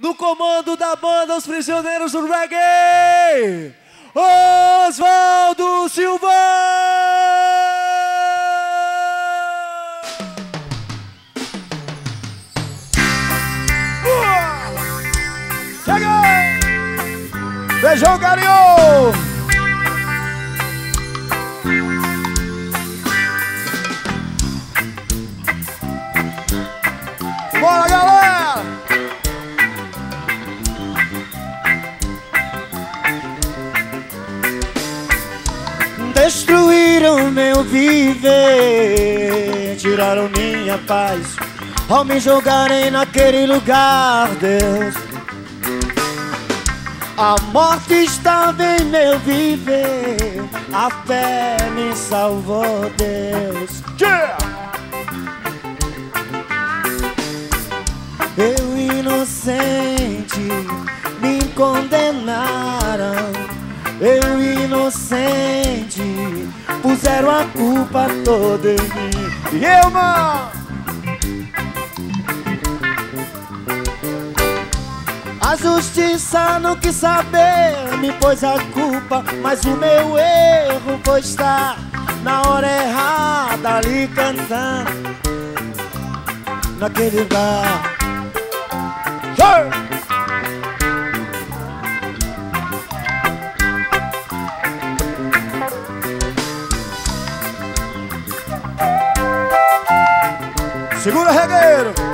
no comando da banda Os Prisioneiros do Reggae, Oswaldo Silva! Beijão, carinho! Meu viver, tiraram minha paz ao me jogarem naquele lugar, Deus. A morte estava em meu viver, a fé me salvou, Deus. Yeah! Eu inocente me condenaram. Eu inocente puseram a culpa toda em mim. E eu, mano? A justiça não quis saber, me pôs a culpa, mas o meu erro foi estar na hora errada ali cantando naquele bar. Yeah! Segura, regueiro!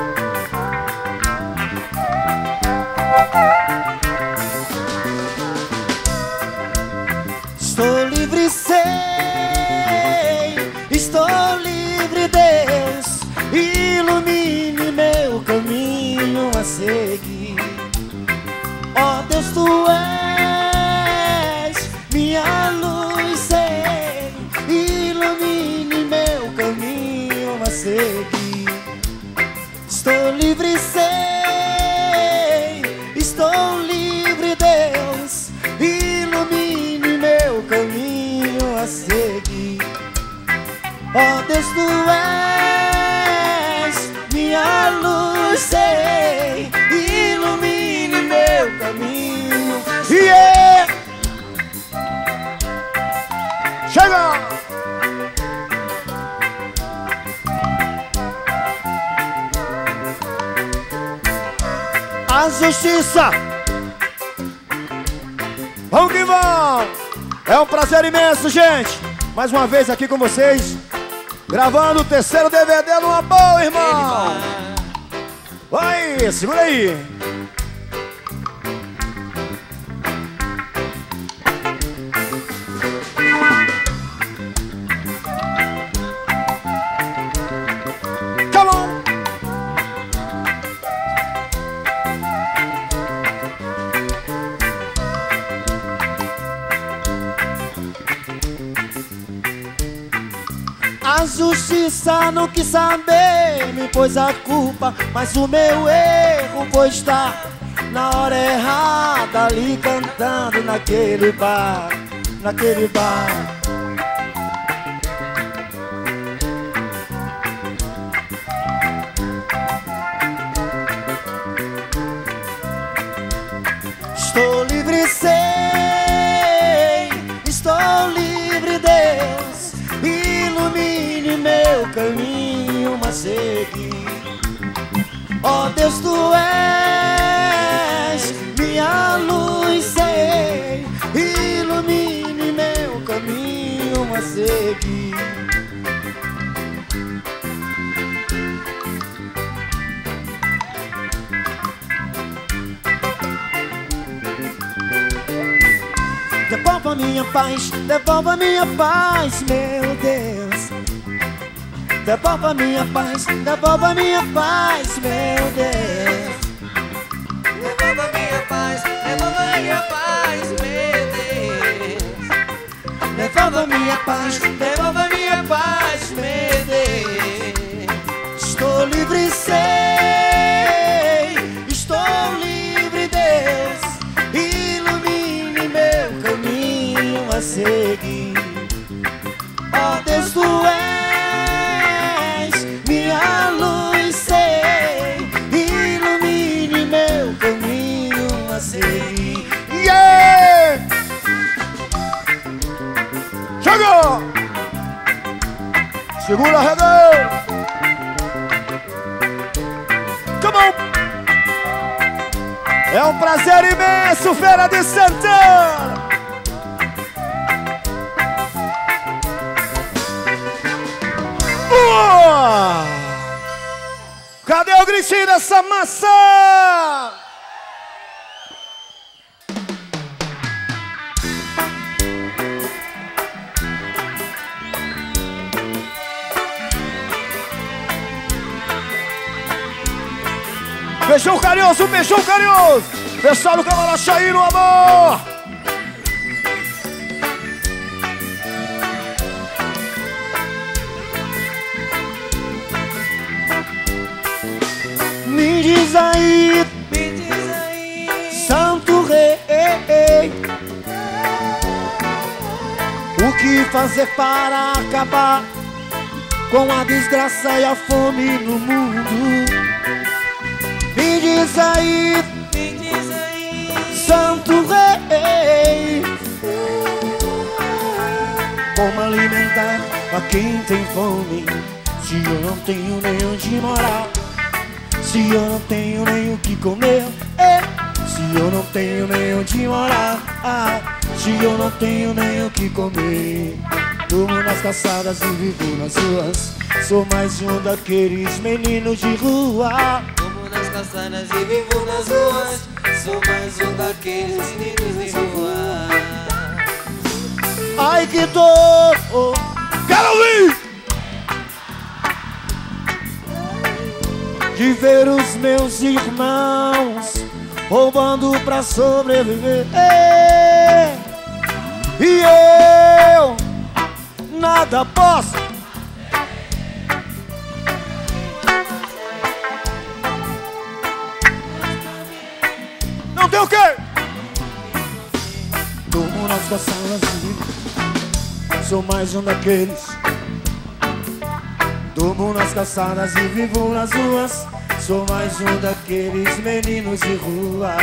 Estou livre, sei, estou livre, Deus. Ilumine meu caminho a seguir. Ó Deus, tu és Justiça Vamos que vamos! É um prazer imenso, gente! Mais uma vez aqui com vocês, gravando o terceiro DVD numa boa, irmão! Vai, segura aí! Justiça não quis saber, me pôs a culpa, mas o meu erro foi estar na hora errada ali cantando naquele bar, naquele bar. Seguir. Devolva minha paz, devolva minha paz, meu Deus. Devolva minha paz, devolva minha paz, meu Deus. Devolva minha paz, Devolva minha paz, meu Deus. estou livre, sei. Prazer imenso, Feira de Santana! Boa! Cadê o gritinho dessa maçã? Beijão carinhoso, beijão carinhoso! Pessoal do Camarachaí no amor! Me diz aí, Me diz aí, Santo Rei, o que fazer para acabar com a desgraça e a fome no mundo? Aí, me diz aí. Santo Rei, como alimentar a quem tem fome? Se eu não tenho nem onde morar, se eu não tenho nem o que comer, é. se eu não tenho nem onde morar, ah, se eu não tenho nem o que comer. Durmo nas calçadas e vivo nas ruas. Sou mais um daqueles meninos de rua. Como nas calçadas e vivo nas ruas. Sou mais um daqueles meninos de rua. Ai que dor! Quero ouvir! de ver os meus irmãos roubando pra sobreviver. E eu nada posso. Tem o quê? Durmo nas calçadas e sou mais um daqueles. Durmo nas calçadas e vivo nas ruas. Sou mais um daqueles meninos de rua.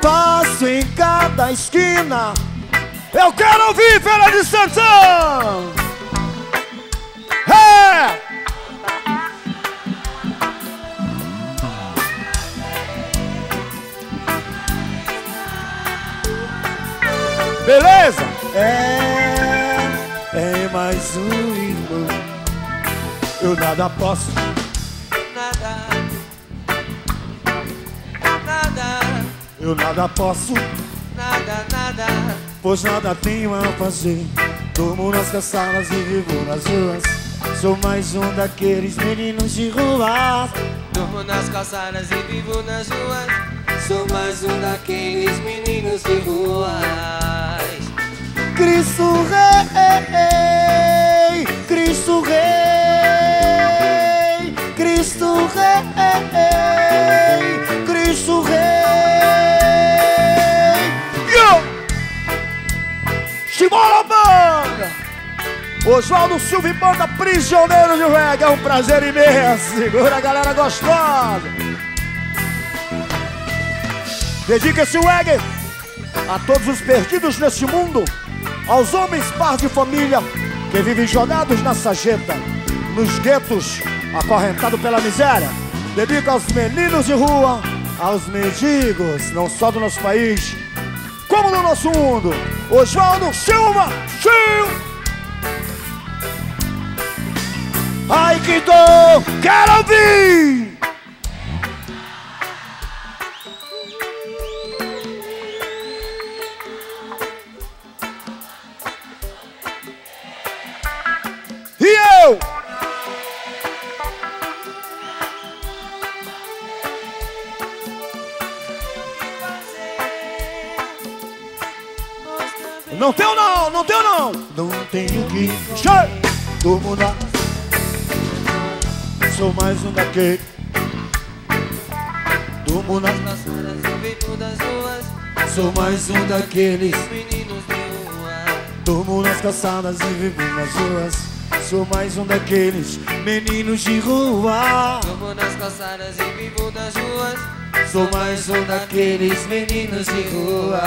Passo em cada esquina. Eu quero ouvir Feira de Santana! Beleza? É, é mais um irmão. Eu nada posso. Nada, nada, Eu nada posso. nada, nada. Pois nada tenho a fazer. Durmo nas calçadas e vivo nas ruas. Sou mais um daqueles meninos de rua. Durmo nas calçadas e vivo nas ruas. Sou mais um daqueles meninos de ruas. Cristo Rei, Cristo Rei, Cristo Rei, Cristo Rei. Yo! Simbora, banda! Oswaldo Silva e Banda Prisioneiro de Reggae, é um prazer imenso. Segura a galera gostosa. Dedica esse reggae a todos os perdidos neste mundo, aos homens par de família que vivem jogados na sarjeta, nos guetos, acorrentados pela miséria. Dedica aos meninos de rua, aos mendigos, não só do nosso país, como no nosso mundo. Oswaldo Silva, Silva! Ai que dor, quero ouvir! sou mais um daquele Durmo nas passadas, ouvindo das ruas Sou mais um daqueles meninos de rua Durmo nas caçadas e vivo nas ruas. Sou mais um daqueles meninos de rua. Durmo nas caçadas e vivo das ruas. Sou mais um daqueles meninos de rua.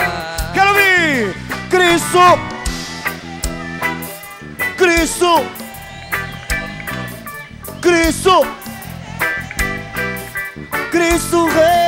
Quero vir! Cristo! Cristo! Cristo, Cristo Rei.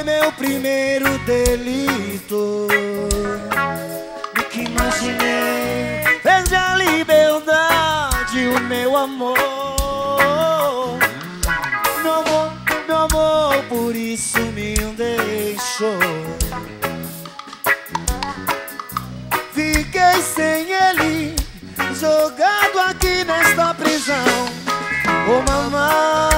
foi meu primeiro delito. Que imaginei Veja a liberdade, o meu amor. Meu amor, meu amor, por isso me deixou. Fiquei sem ele Jogado aqui nesta prisão. Oh mamãe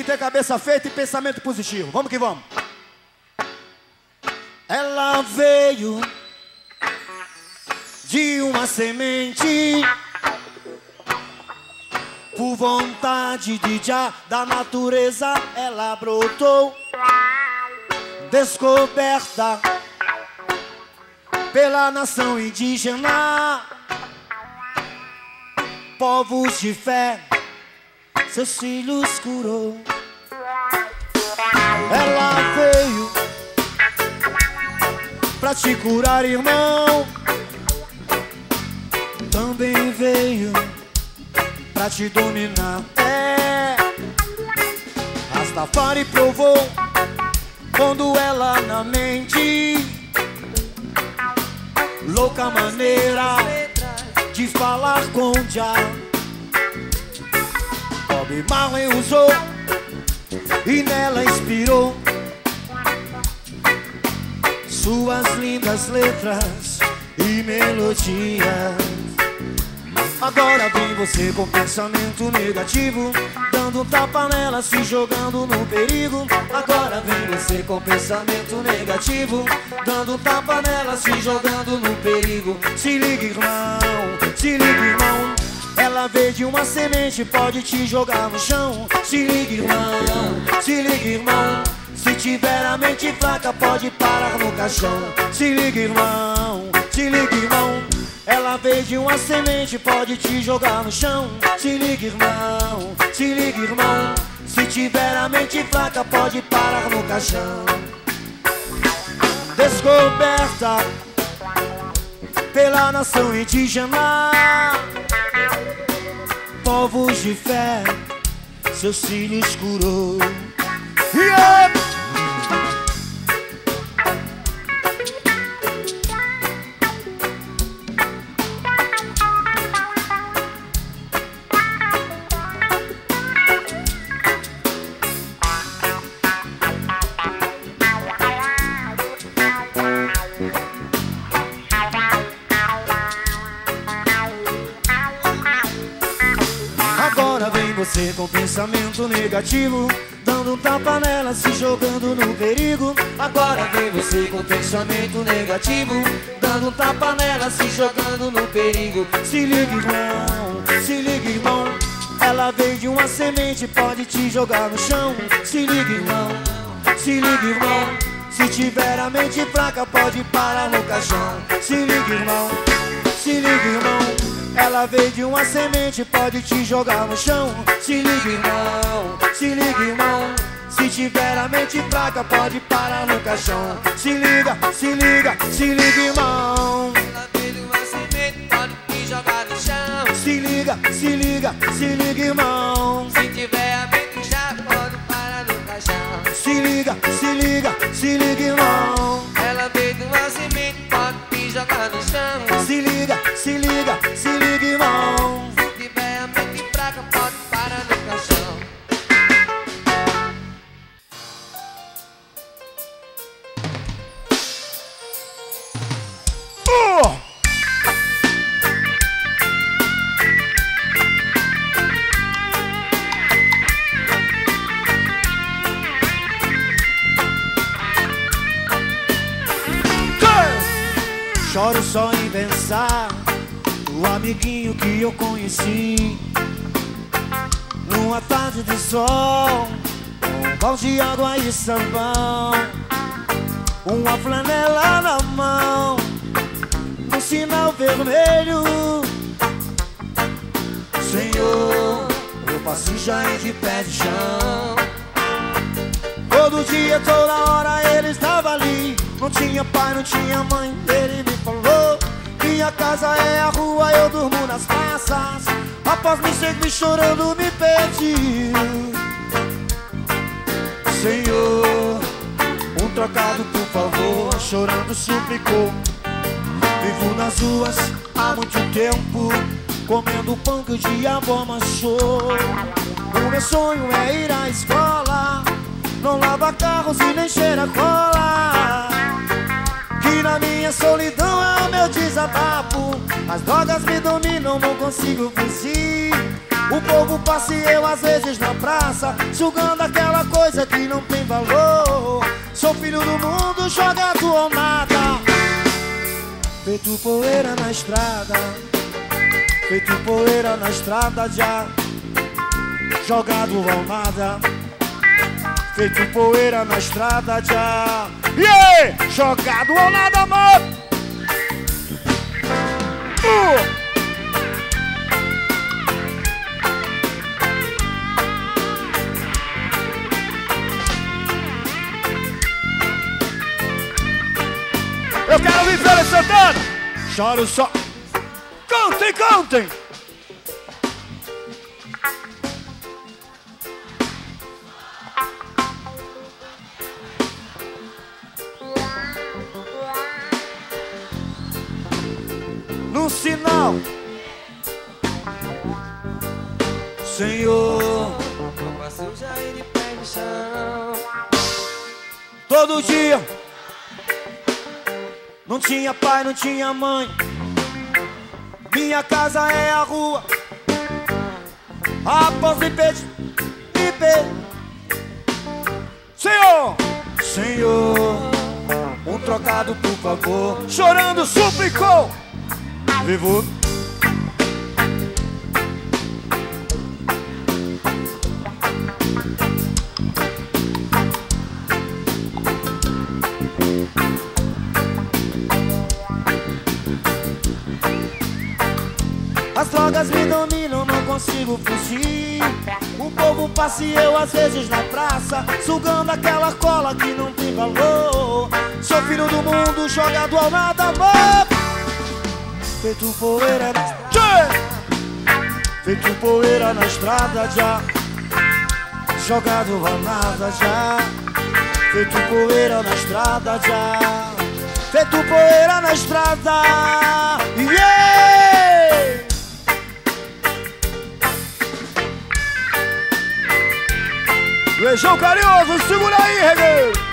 que ter cabeça feita e pensamento positivo. Vamos que vamos. Ela veio de uma semente por vontade de já da natureza ela brotou descoberta pela nação indígena povos de fé seus filhos curou ela veio pra te curar irmão também veio pra te dominar. É, Rastafari provou quando ela na mente, louca maneira de falar com Jah. Bob Marley usou e nela inspirou suas lindas letras e melodias. Agora vem você com pensamento negativo Dando tapa nela, se jogando no perigo. Agora vem você com pensamento negativo Dando tapa nela, se jogando no perigo. Se liga irmão, se liga irmão ela veio de uma semente, pode te jogar no chão Se liga irmão, se liga irmão Se tiver a mente fraca, pode parar no caixão Se liga irmão, se liga irmão ela veio de uma semente, pode te jogar no chão. Se liga, irmão, se liga, irmão. Se tiver a mente fraca, pode parar no caixão. Descoberta pela nação indígena, povos de fé, seus filhos curou. Yeah! Você com pensamento negativo Dando um tapa nela, se jogando no perigo. Agora vem você com pensamento negativo Dando um tapa nela, se jogando no perigo. Se liga irmão, se liga irmão. Ela veio de uma semente, pode te jogar no chão. Se liga irmão, se liga irmão. Se tiver a mente fraca, pode parar no caixão. Se liga irmão, se liga irmão ela veio de uma semente, pode te jogar no chão. Se liga, irmão, se liga, irmão. Se tiver a mente fraca, pode parar no caixão. Se liga, se liga, se liga, irmão. Ela veio de uma semente, pode te jogar no chão. Se liga, se liga, se liga, irmão. Se tiver a mente já pode parar no caixão. Se liga, se liga, se liga, irmão. Ela veio se liga, se liga, irmão. Amiguinho que eu conheci Numa tarde de sol Um balde de água e sabão Uma flanela na mão Um sinal vermelho. Senhor, eu passo já em de pé de chão. Todo dia, toda hora ele estava ali. Não tinha pai, não tinha mãe Ele me falou Minha casa é a eu durmo nas praças. Após me seguir chorando, me pediu Senhor, um trocado por favor. Chorando suplicou. Vivo nas ruas há muito tempo Comendo pão que o diabo amassou. O meu sonho é ir à escola. Não lava carros e nem cheira cola Que na minha solidão é o meu desabafo As drogas me dominam, não consigo fugir. O povo passa e eu às vezes na praça Julgando aquela coisa que não tem valor. Sou filho do mundo, jogado ou nada Feito poeira na estrada. Feito poeira na estrada já. Jogado ou nada Feito poeira na estrada já Yeah! Jogado ou nada, mano! Uh! Eu quero Félix Santana! Choro só. Cantem, cantem! Sinal. Senhor, todo dia não tinha pai, não tinha mãe. Minha casa é a rua. Após me pedir. Senhor! Senhor, um trocado por favor. Chorando, suplicou! Vivo. As drogas me dominam, não consigo fugir. O povo passa e eu às vezes na praça, sugando aquela cola que não tem valor. Sou filho do mundo, jogado ao nada, amor. Feito poeira na estrada. Feito poeira na estrada já. Jogado ao nada já. Feito poeira na estrada já. Feito poeira na estrada. Yeah! Legião Carinhoso, segura aí, regueiro!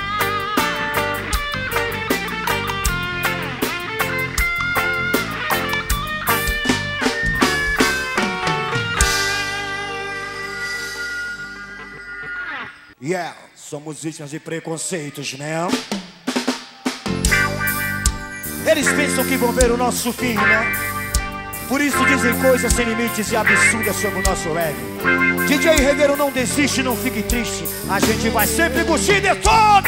Yeah, somos vítimas de preconceitos, né? Eles pensam que vão ver o nosso fim, né? Por isso dizem coisas sem limites e absurdas sobre o nosso reggae. DJ Regueiro não desiste, não fique triste. A gente vai sempre curtir de todo.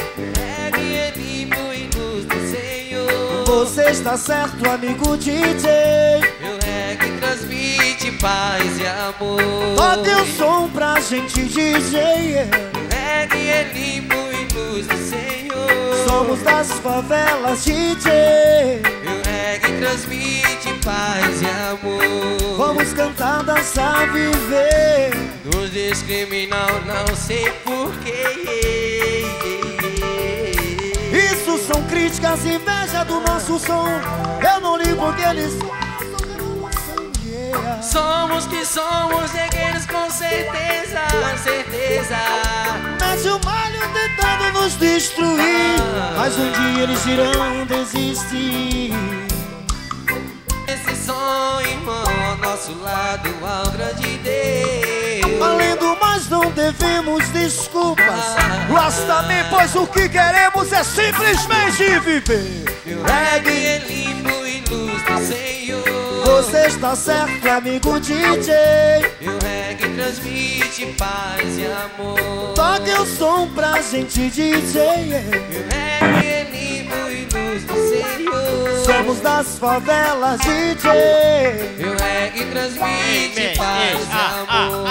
Você está certo, amigo DJ. Meu reggae transmite paz e amor. Toque o som pra gente, DJ. Reggae é limpo e luz do Senhor. Somos das favelas, DJ. Meu reggae transmite paz e amor. Vamos cantar, dançar, viver. Nos discriminam, não sei porquê. Isso são críticas, inveja do nosso som. Eu não ligo porque eles. Somos que somos regueiros com certeza, certeza. Mete o malho tentando nos destruir. Mas um dia eles irão desistir. Esse som, irmão, ao nosso lado, ao grande Deus. Além do mais, não devemos desculpas. Rasta-me, pois o que queremos é simplesmente viver. Meu reggae é limpo e luz do Senhor. Você está certo, amigo DJ. Meu reggae transmite paz e amor. Toque o som pra gente, DJ. Meu reggae é limpo e luz do Senhor. Somos das favelas, DJ. Meu reggae transmite paz ah, e amor.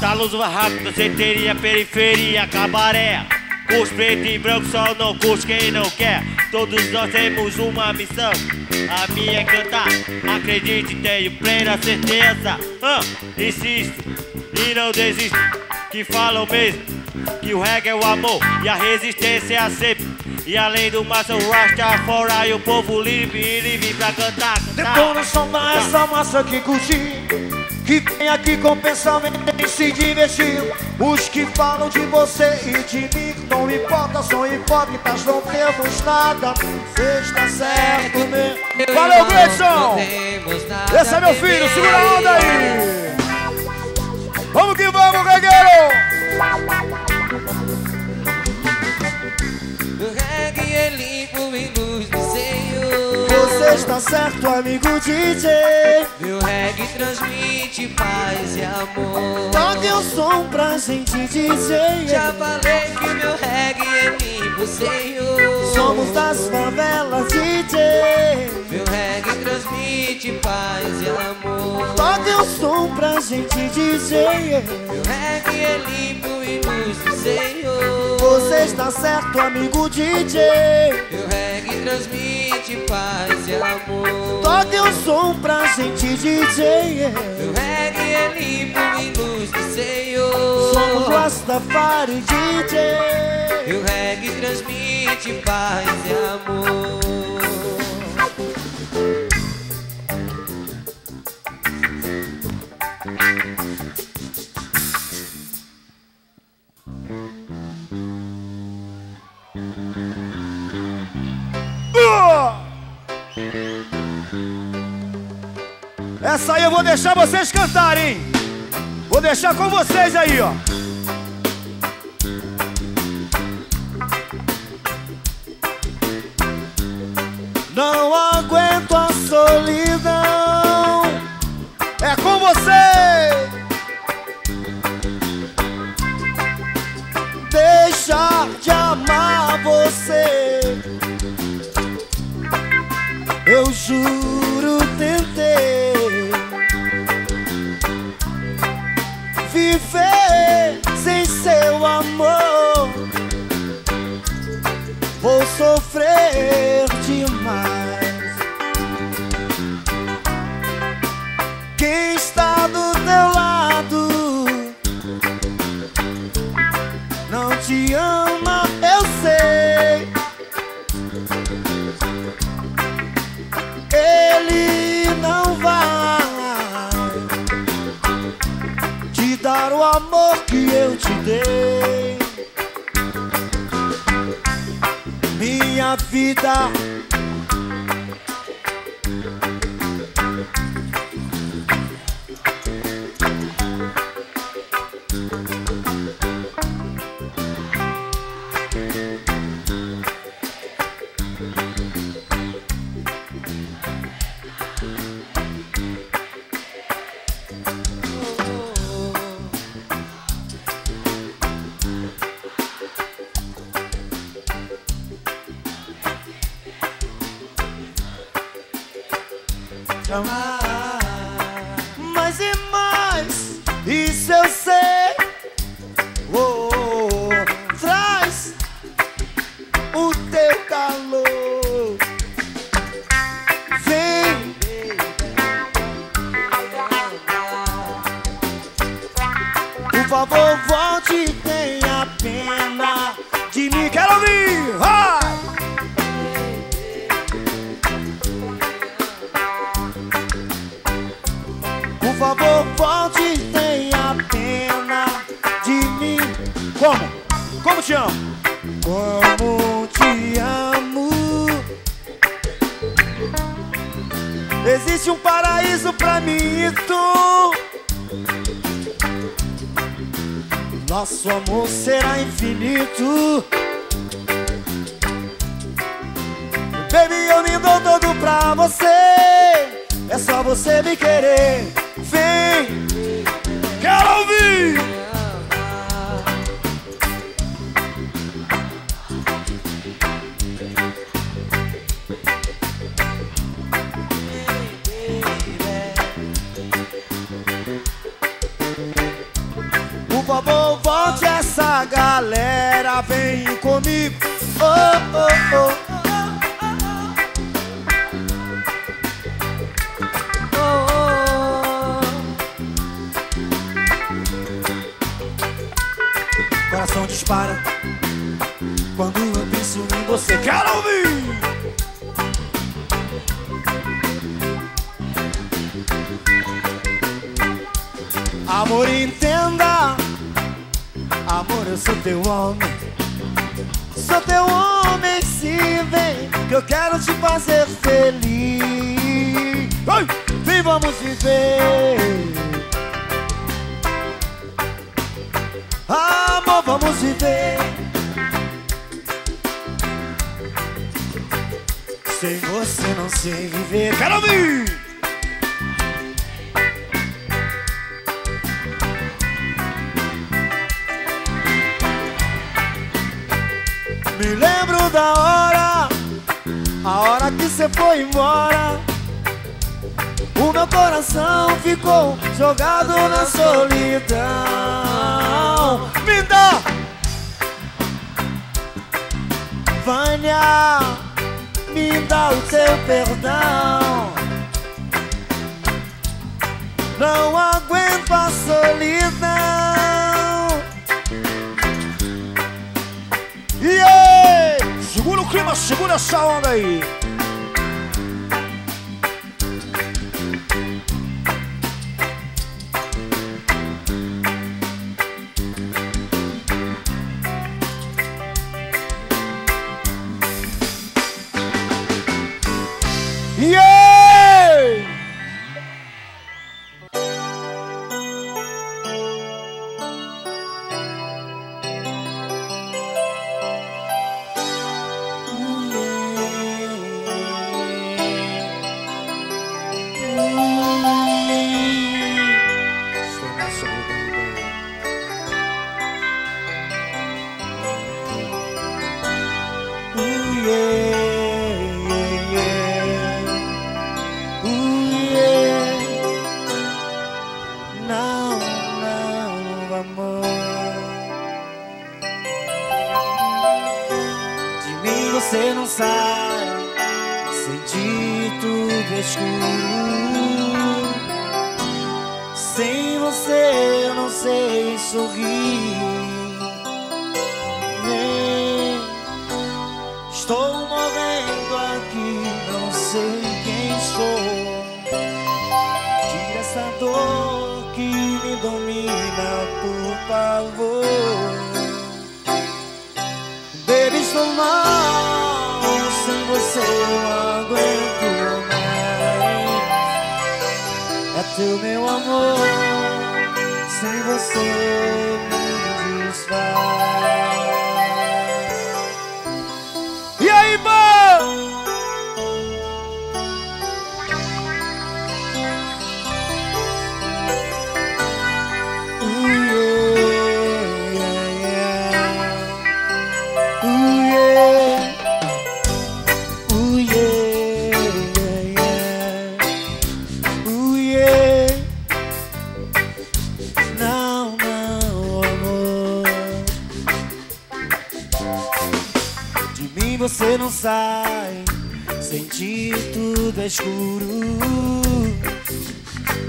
Da luz rápida, certeirinha, periferia, cabaré. Curso preto e branco, só não curso quem não quer. Todos nós temos uma missão. A minha é cantar. Acredite, tenho plena certeza. Ah, insisto e não desisto. Que falam mesmo que o reggae é o amor e a resistência é a sempre. E além do massa, o Rastafari, o povo livre e livre pra cantar. cantar. Detona só essa massa que curti. Que vem aqui com pensamento em se divertir. Os que falam de você e de mim não importa, são hipócritas, não temos nada. Você está certo mesmo. Valeu, Gleison! Esse é meu filho, segura a onda aí! Vamos que vamos, regueiro! Você está certo, amigo DJ. Meu reggae transmite paz e amor. Toque o som pra gente dizer. Já falei que meu reggae é limpo, Senhor. Somos das favelas, DJ. Meu reggae transmite paz e amor. Toque o som pra gente dizer. Meu reggae é limpo e do Senhor. Você está certo, amigo DJ. Meu reggae transmite paz e amor. Toque o som pra gente dizer. Meu reggae é limpo e luz do Senhor. Somos Rastafari, DJ. Meu reggae transmite paz e amor. Essa aí eu vou deixar vocês cantarem. Vou deixar com vocês aí, ó. Não aguento a solidão. É com você. Deixar de amar você. Eu juro, tentei viver sem seu amor. Vou sofrer demais. Amor que eu te dei. Minha vida. Favor, volte tenha pena de mim. Como? Como te amo? Como te amo. Existe um paraíso pra mim e tu. Nosso amor será infinito. Baby, eu me dou todo pra você. É só você me querer. Vem, Quero ouvir. por favor, volte essa galera. Vem comigo. Oh, oh, oh. Teu homem. Sou teu homem, se vem. Que eu quero te fazer feliz. Ai, vem, vamos viver. Amor, vamos viver. Sem você não sei viver. Quero ouvir! Da hora, a hora que você foi embora. O meu coração ficou jogado na solidão. Me dá, Vânia, me dá o teu perdão. Não aguento a solidão. Clima, segura essa onda aí. Sai. Tudo é escuro.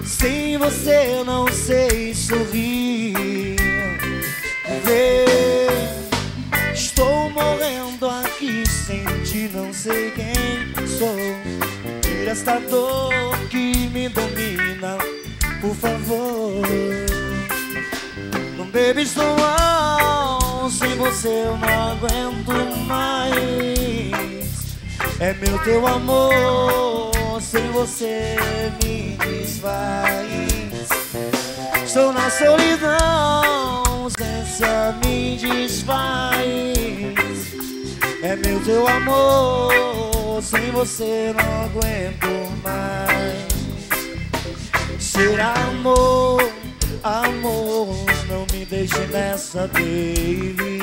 Sem você eu não sei sorrir. Vê, estou morrendo aqui sem ti, não sei quem sou. Tira esta dor que me domina, por favor. Baby, estou mal, sem você eu não aguento mais. É meu teu amor, sem você me desfaz. Estou na solidão, ausência me desfaz. É meu teu amor, sem você não aguento mais. Será amor, amor, não me deixe nessa, baby.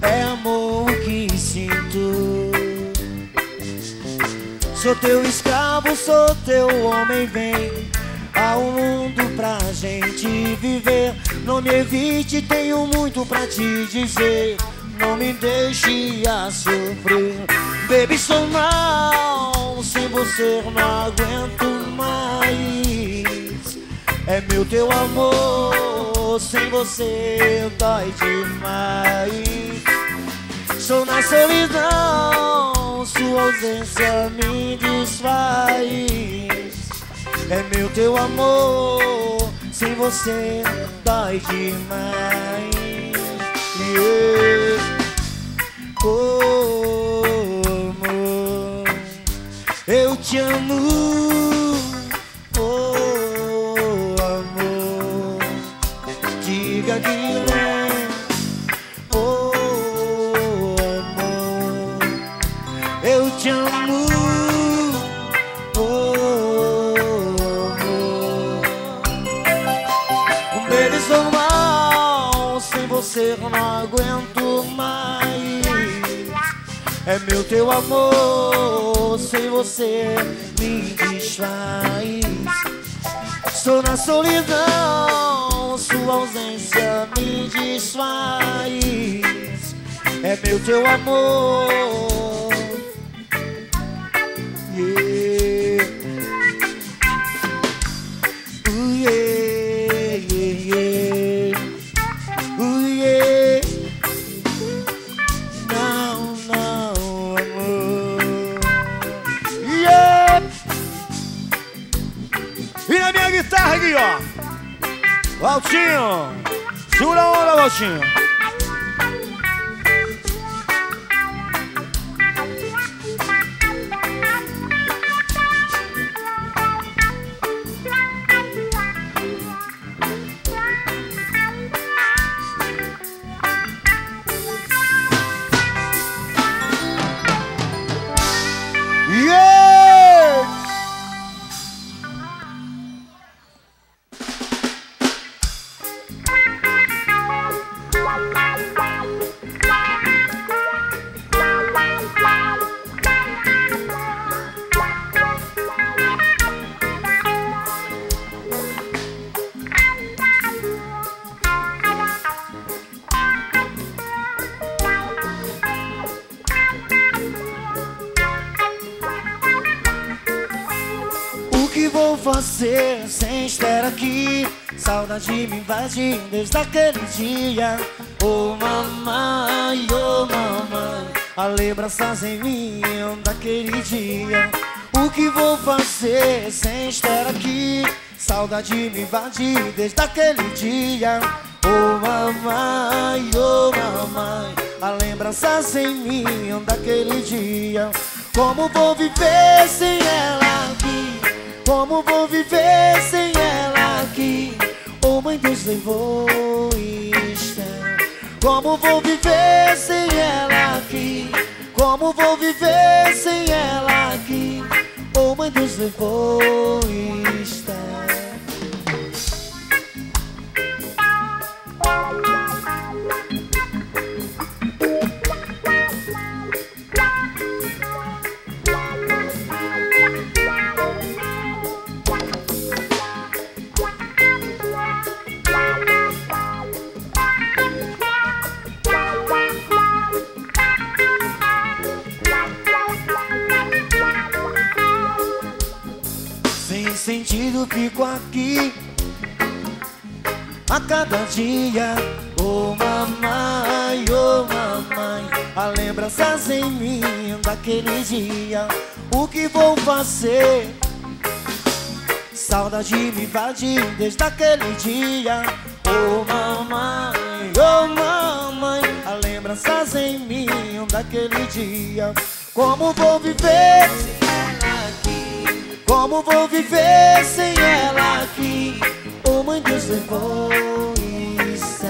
É amor que sinto. Sou teu escravo, sou teu homem, vem ao mundo pra gente viver. Não me evite, tenho muito pra te dizer. Não me deixe a sofrer. Baby, sou mal, sem você não aguento mais. É meu teu amor, sem você dói demais. Sou na solidão, sua ausência me desfaz. É meu teu amor, sem você dói demais. Yeah. Oh, amor, eu te amo. Oh, amor, diga que meu teu amor, sem você me desfaz. Estou na solidão, sua ausência me desfaz. É meu teu amor. A desde aquele dia. Oh mamãe, oh mamãe, a lembranças em mim daquele dia. O que vou fazer sem estar aqui? Saudade me invade desde aquele dia. Oh mamãe, oh mamãe, a lembranças em mim daquele dia. Como vou viver sem ela aqui? Como vou viver sem ela aqui? Mãe Deus levou está. Como vou viver sem ela aqui? Como vou viver sem ela aqui? Oh mãe Deus levou sentido fico aqui a cada dia. Oh mamãe, oh mamãe, a lembranças em mim daquele dia. O que vou fazer? Saudade me invade desde aquele dia. Oh mamãe, oh mamãe, a lembranças em mim daquele dia. Como vou viver? Como vou viver sem ela aqui? Oh mãe Deus levou isso.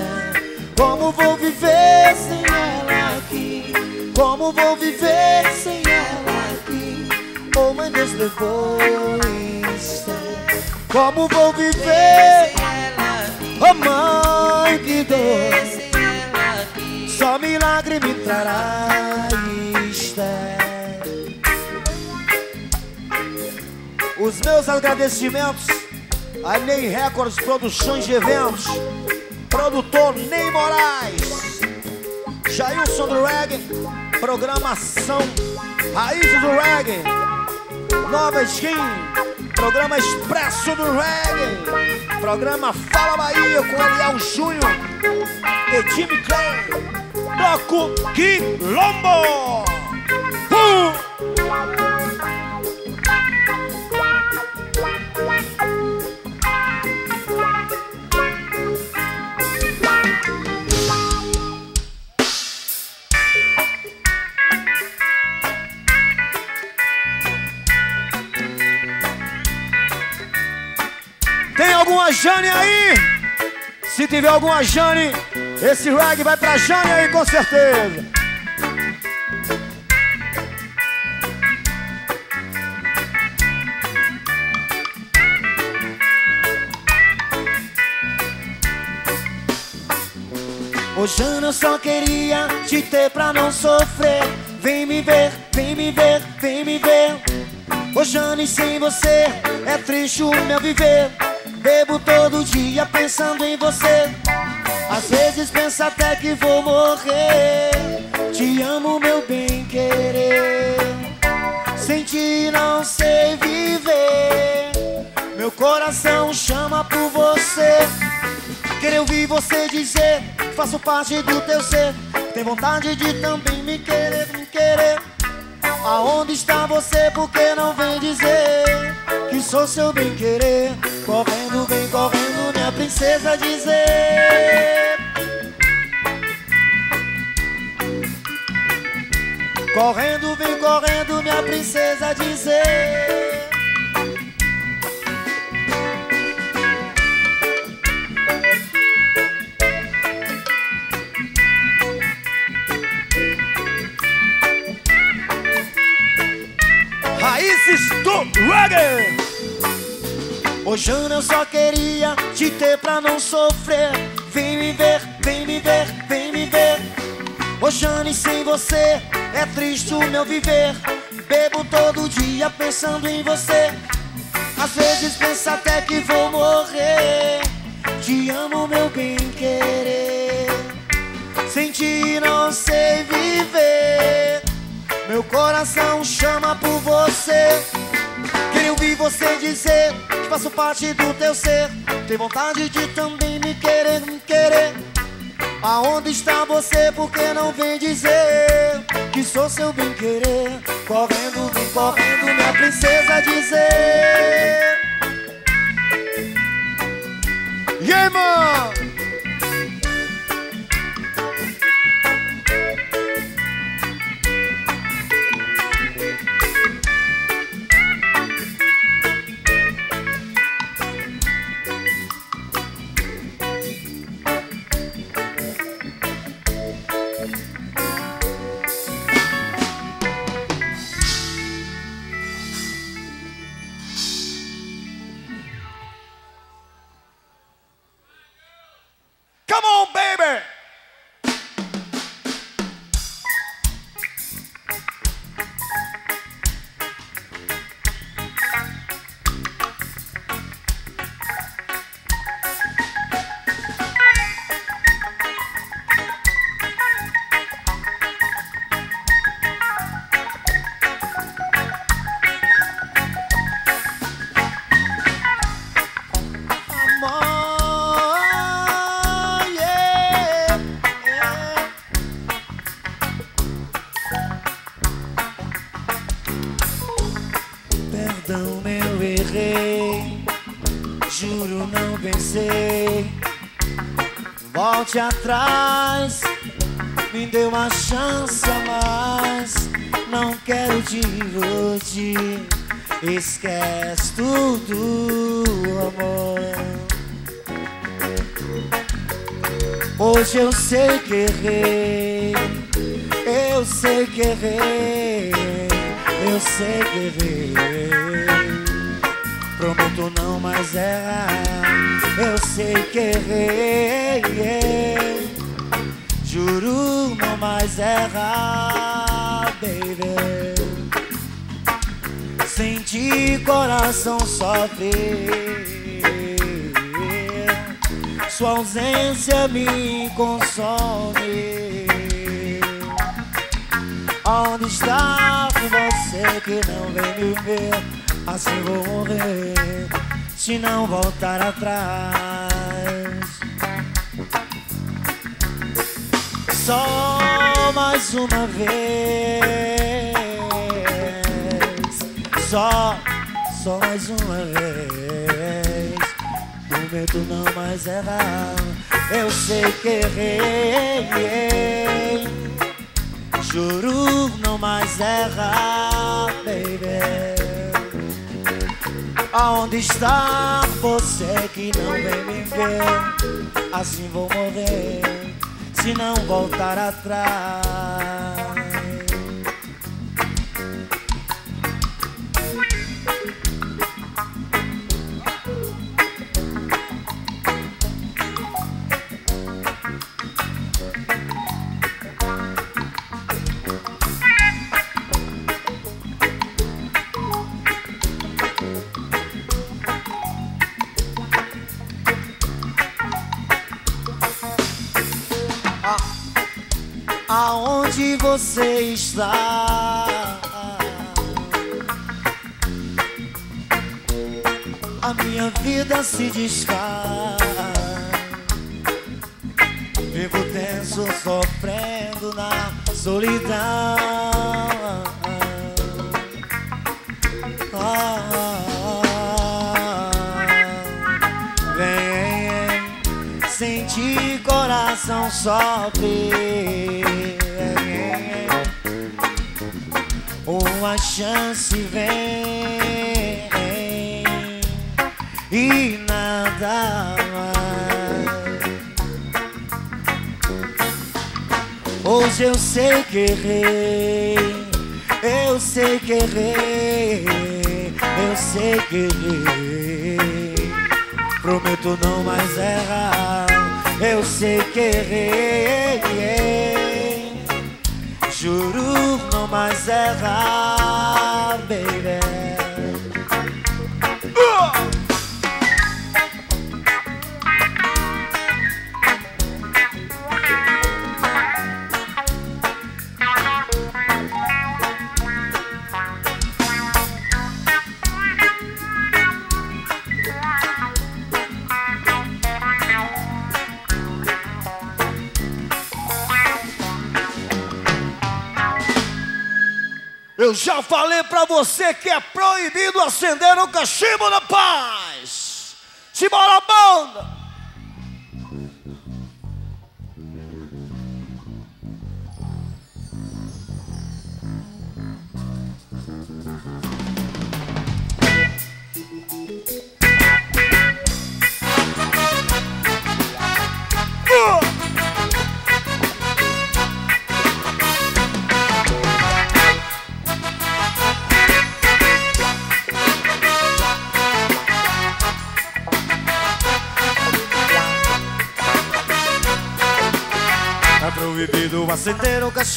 Como vou viver sem ela aqui? Como vou viver sem ela aqui? Oh mãe Deus levou isso. Como vou viver? Oh mãe que dor. Só milagre me trará isto. Os meus agradecimentos a Ney Records Produções de Eventos, produtor Ney Moraes, Jailson do Reggae, programação Raízes do Reggae, Nova Skin, programa Expresso do Reggae, programa Fala Bahia com Eliel Júnior e Jimmy Clay, bloco Quilombo. Uh! Jane aí? Se tiver alguma Jane, esse reggae vai pra Jane aí com certeza. Ô Jana, eu só queria te ter pra não sofrer. Vem me ver, vem me ver, vem me ver. Ô Jane, sem você é triste o meu viver. Bebo todo dia pensando em você. Às vezes penso até que vou morrer. Te amo, meu bem querer. Sem ti não sei viver. Meu coração chama por você. Querer ouvir você dizer faço parte do teu ser. Tem vontade de também me querer, me querer. Aonde está você? Por que não vem dizer sou seu bem querer? Correndo, vem correndo, minha princesa dizer. Correndo, vem correndo, minha princesa dizer. Raízes do reggae. Jana, eu só queria te ter pra não sofrer. Vem me ver, vem me ver, vem me ver. Ô Jane, sem você é triste o meu viver. Bebo todo dia pensando em você. Às vezes penso até que vou morrer. Te amo, meu bem querer. Sem ti não sei viver. Meu coração chama por você. Você dizer que faço parte do teu ser. Tem vontade de também me querer, me querer. Aonde está você? Por que não vem dizer que sou seu bem querer? Correndo, vem correndo, minha princesa dizer. Yeah, man. Volte atrás. Me dê uma chance a mais. Não quero te iludir. Esquece tudo, amor. Hoje eu sei que errei, eu sei que errei, eu sei que errei. Prometo não mais errar, eu sei que errei. Juro não mais errar, baby. Sem ti coração sofre. Sua ausência me consome. Onde está você que não vem me ver? Assim vou morrer se não voltar atrás. Só mais uma vez. Só, só mais uma vez. Prometo não mais errar. Eu sei que errei. Juro não mais errar, baby. Aonde está você que não vem me ver? Assim vou morrer se não voltar atrás. Você está? A minha vida se desfaz. Vivo tenso, sofrendo na solidão. Vem, sente coração sofre. Uma chance vem e nada mais. Hoje eu sei que errei, eu sei que errei, eu sei que errei. Prometo não mais errar, eu sei que errei. Juro não mais errar, baby. Eu já falei pra você que é proibido acender o cachimbo da paz. Simbora, banda!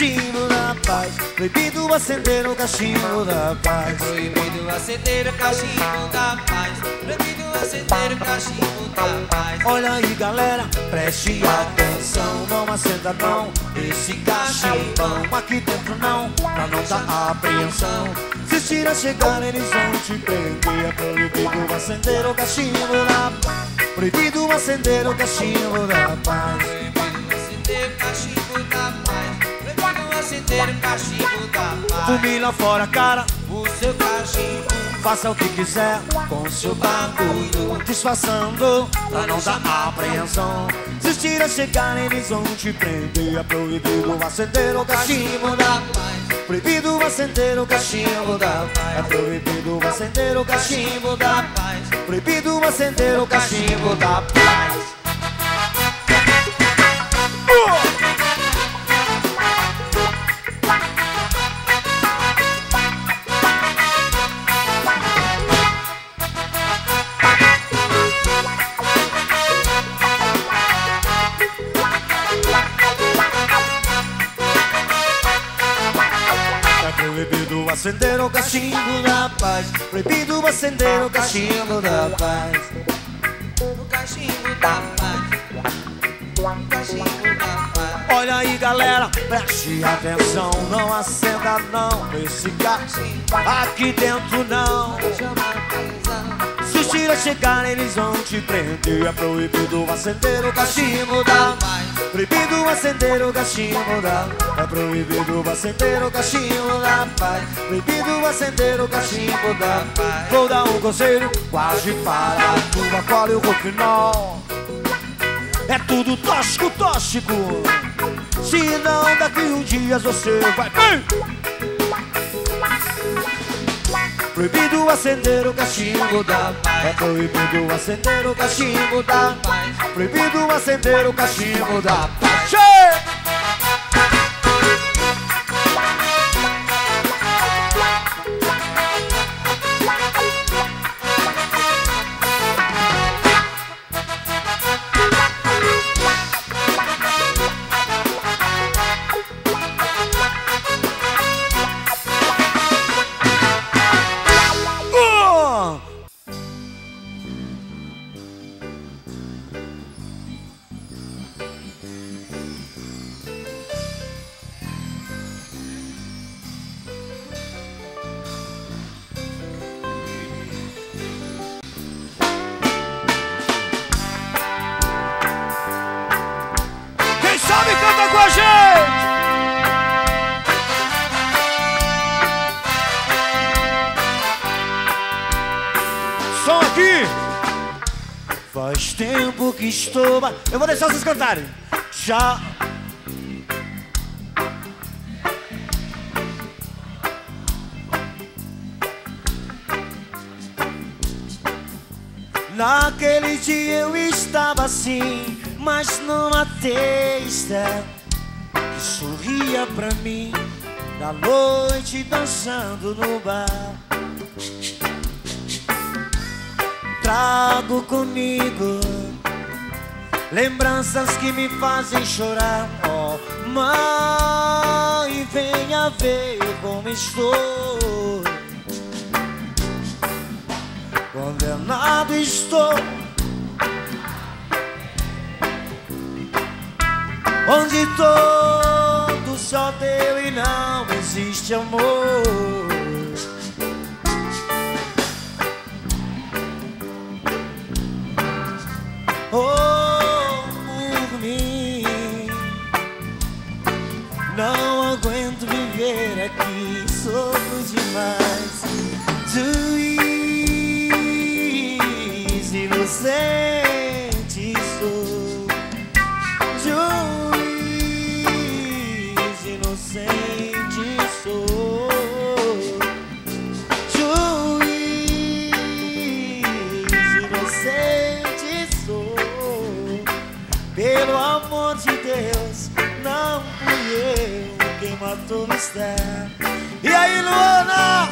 Cachimbo da paz. Proibido acender o cachimbo da paz. Proibido acender o cachimbo da paz. Proibido acender o cachimbo da paz. Olha aí, galera, preste atenção. Não acenda não esse cachimbão. Aqui dentro não, pra não dar apreensão. Se os tiras chegar, eles vão te prender. É proibido acender o cachimbo da paz. Proibido acender o cachimbo da paz. Proibido acender o cachimbo da paz. Acender o cachimbo da paz. Fume lá fora, cara. O seu cachimbo Faça o que quiser com o seu bagulho Disfarçando pra não dar apreensão Se tiras chegarem eles vão te prender É proibido acender o cachimbo da paz. Proibido acender o cachimbo da É proibido acender o cachimbo da paz. Proibido acender o cachimbo da paz acender o cachimbo da paz Proibido acender o cachimbo da paz O cachimbo da paz. O cachimbo da paz. Olha aí galera, preste atenção Não acenda não esse cachimbo Aqui dentro não. Se os tiras chegarem eles vão te prender É proibido acender o cachimbo da Paz. Proibido acender o cachimbo da É proibido acender o cachimbo da paz Proibido acender o cachimbo da paz. Vou dar um conselho Quase para tua cola e o roquinol É tudo tóxico, tóxico. Se não daqui um dia você vai bem proibido acender o cachimbo da paz. É proibido acender o cachimbo da paz. Proibido acender o cachimbo da paz. Che! Ba- Eu vou deixar vocês cantarem. Já. Naquele dia eu estava assim, mas numa testa que sorria pra mim, da noite dançando no bar. trago comigo lembranças que me fazem chorar. Oh, mãe, venha ver como estou. Condenado estou. Onde todo só teu e não existe amor. Matou Mister E aí Luana?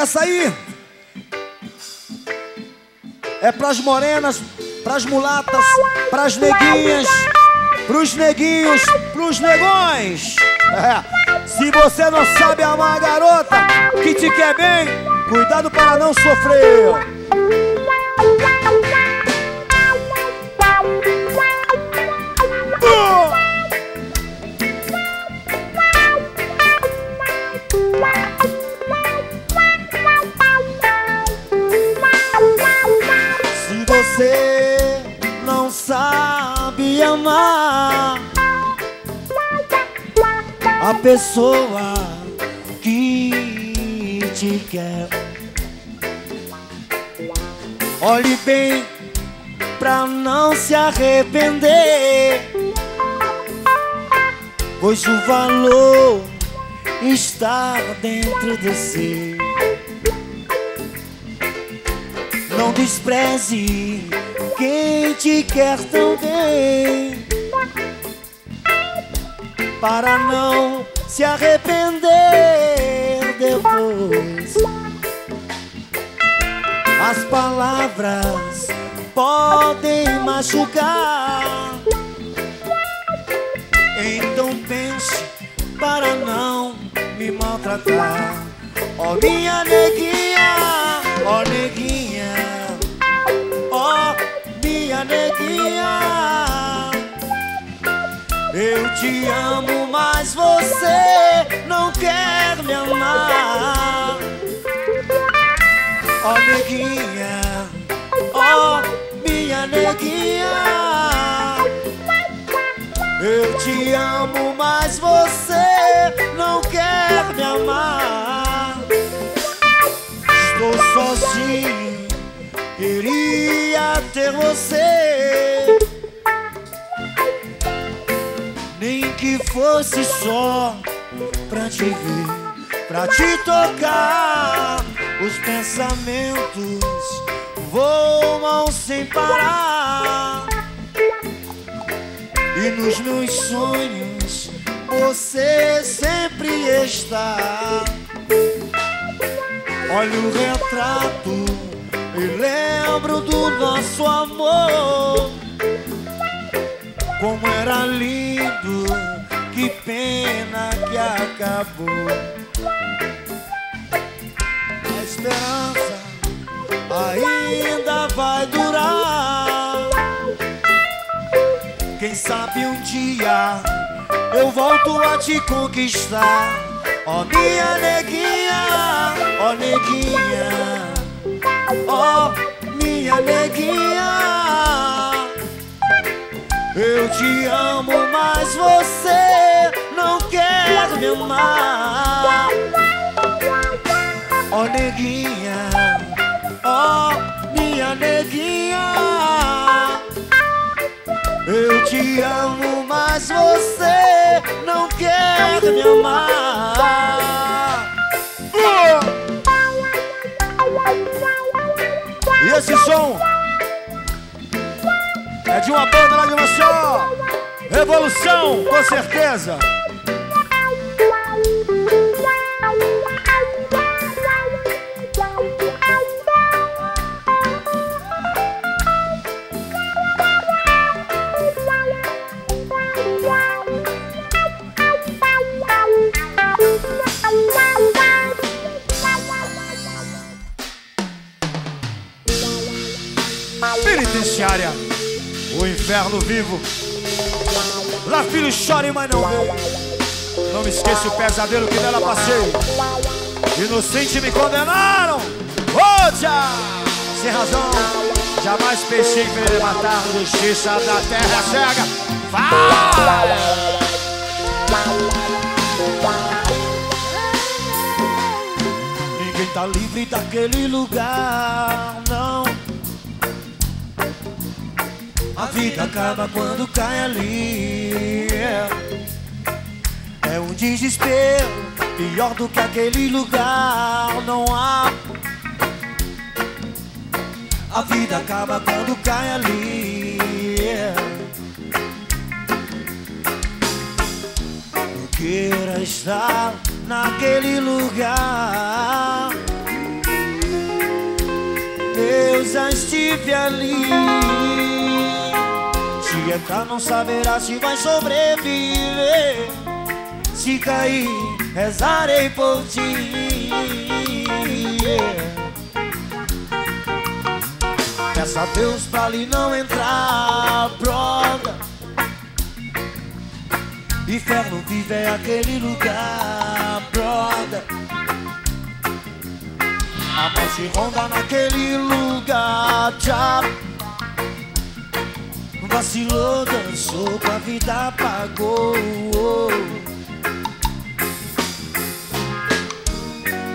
Essa aí é pras morenas, pras mulatas, pras neguinhas, pros neguinhos, pros negões. É. Se você não sabe amar a garota que te quer bem, cuidado para não sofrer. Pessoa que te quer, olhe bem pra não se arrepender, pois o valor está dentro de si. Não despreze quem te quer tão bem Para não se arrepender depois. As palavras podem machucar. Então pense para não me maltratar. Ó minha neguinha, ó neguinha, ó minha neguinha. Eu te amo, mas você não quer me amar. Ó neguinha, ó minha neguinha. Eu te amo, mas você não quer me amar. Estou sozinho, queria ter você. Fosse só pra te ver, pra te tocar. Os pensamentos voam sem parar. E nos meus sonhos você sempre está. Olho o retrato e lembro do nosso amor. Como era lindo, que pena que acabou. A esperança ainda vai durar. Quem sabe um dia eu volto a te conquistar. Ó minha neguinha, ó neguinha, ó minha neguinha. Eu te amo, mas você não quer me amar. Ó neguinha, ó minha neguinha. Eu te amo, mas você não quer me amar. E esse som é de uma banda lá de Maceió. Revolução, com certeza. Penitenciária, inferno vivo. Lá filho chore, mas não vê. Não me esqueça o pesadelo que nela passei. Inocente me condenaram. Odia! Sem razão, jamais pensei que veria matar justiça da terra cega. Vai! Ninguém tá livre daquele lugar, não. A vida acaba quando cai ali. É um desespero, pior do que aquele lugar, não há. A vida acaba quando cai ali. Não queira estar naquele lugar. eu já estive ali. Se entrar, não saberá se vai sobreviver. Se cair, rezarei por ti. Peça a Deus pra ali não entrar, brother. Inferno vive é aquele lugar, brother. A morte ronda naquele lugar, já. Vacilou, dançou, com a vida apagou.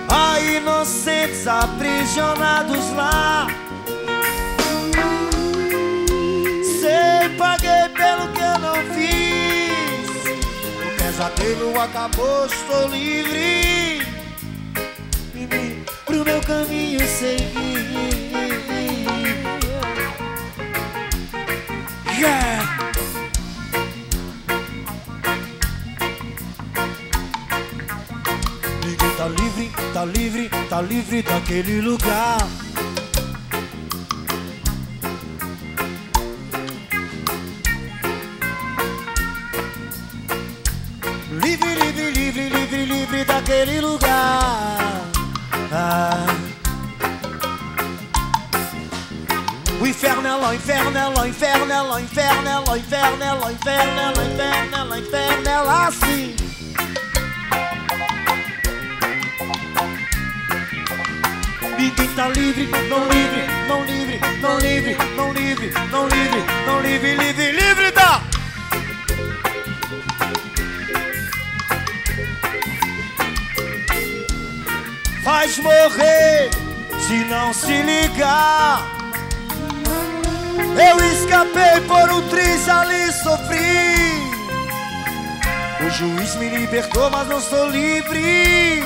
A inocentes aprisionados lá. Sei, paguei pelo que eu não fiz. O pesadelo acabou, estou livre. Pro meu caminho seguir. Yeah. Tá livre, tá livre, tá livre daquele lugar. Livre, livre, livre, livre, livre daquele lugar. Inferno é o inferno é o inferno é inferno é inferno é lá, o inferno é lá, o inferno é lá, o inferno é lá, sim. Ninguém tá livre, não livre, não livre, não livre, não livre, não livre, não livre, livre, livre da. Faz morrer se não se ligar. Eu escapei por um triz ali sofri. O juiz me libertou, mas não sou livre.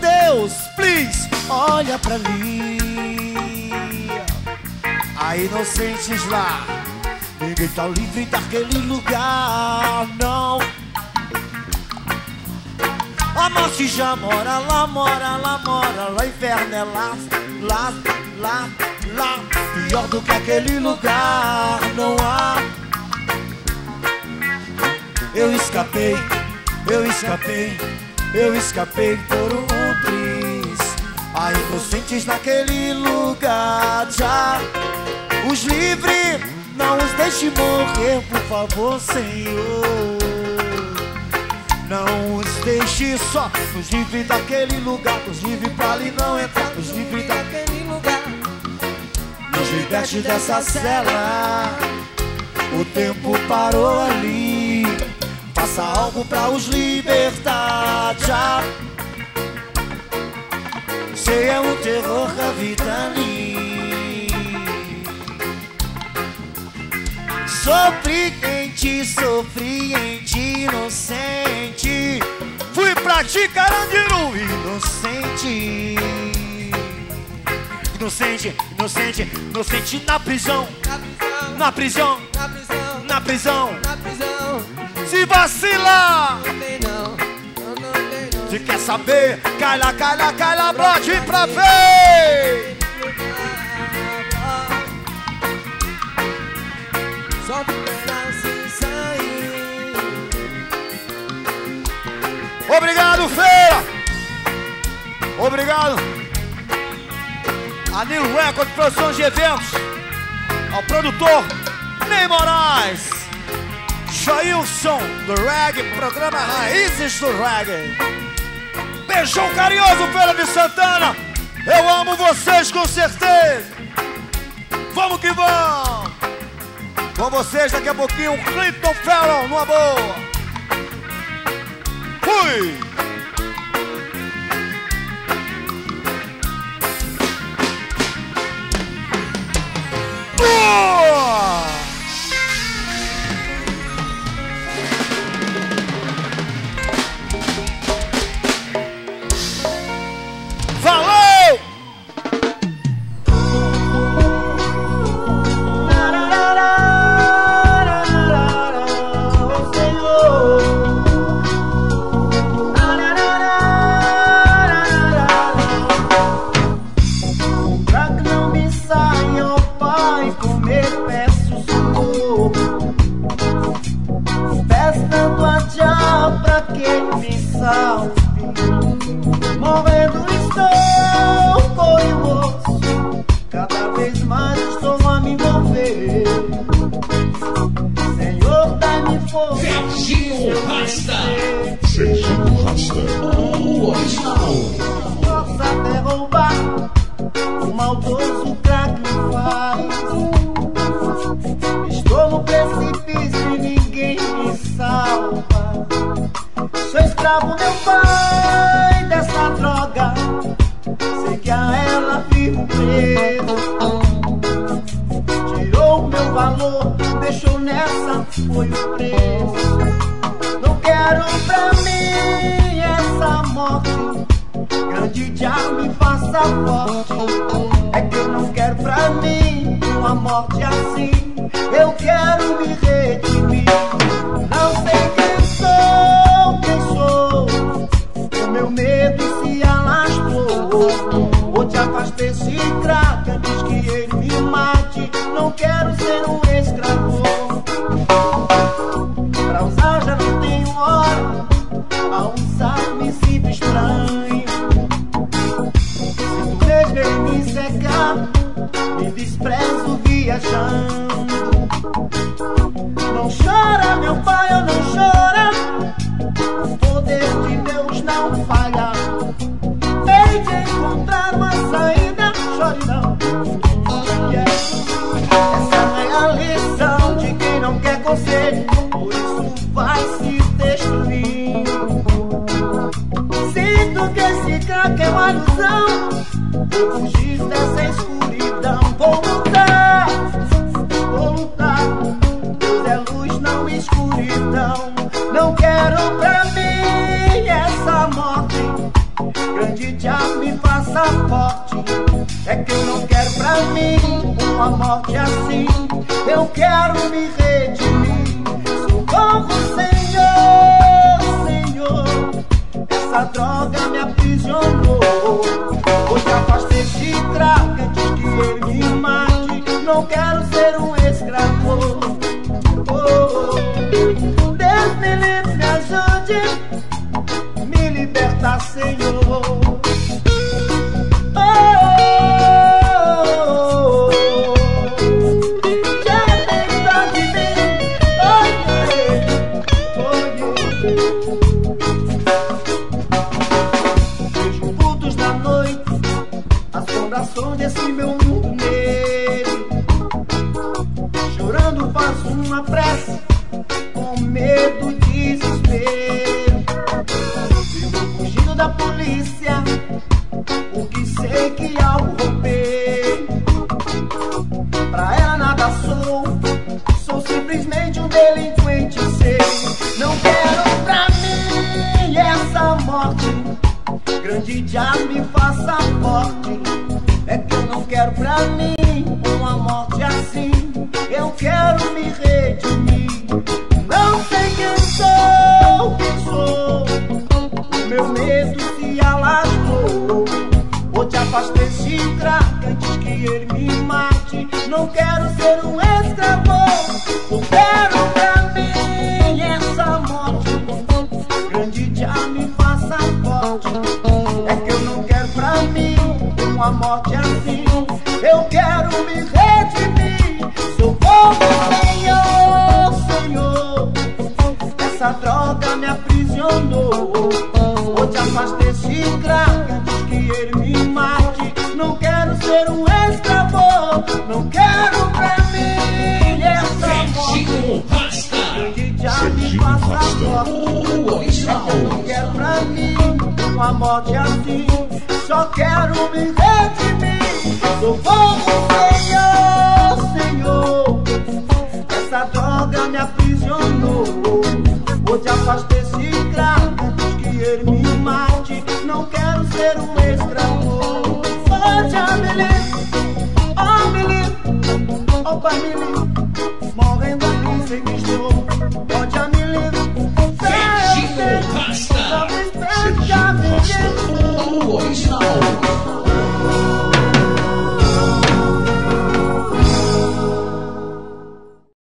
Deus, please, olha pra ali. A inocentes lá. Ninguém tá livre daquele lugar, não. A morte já mora lá, mora lá, mora lá. Inferno é lá, lá, lá, lá. Pior do que aquele lugar, não há. Eu escapei, eu escapei, eu escapei por um triz. Há inocentes naquele lugar já. Os livres, não os deixe morrer, por favor, Senhor. Não os deixe só, nos livre daquele lugar, nos livre pra ali não entrar, nos livre daquele. Liberte dessa cela, o tempo parou ali. Faça algo pra os libertar já. Sei é um terror que a vida ali. Sofri em ti, sofri em ti, inocente. Fui pra ti, Carandiru, inocente. Inocente, inocente, inocente na prisão, Na prisão, na prisão, na prisão, na prisão. Se não. se quer saber, cai lá, cai lá, cai lá, brote pra ver. Solta o pedaço sair. Obrigado, feira! Obrigado! A Nilo Record Produção de Eventos, ao produtor Ney Moraes, Jailson do Reggae, programa Raízes do Reggae. Beijão carinhoso, Feira de Santana! Eu amo vocês com certeza! Vamos que vamos! Com vocês daqui a pouquinho, Clinton Farrell, numa boa! Fui! Boa! Oh, yeah.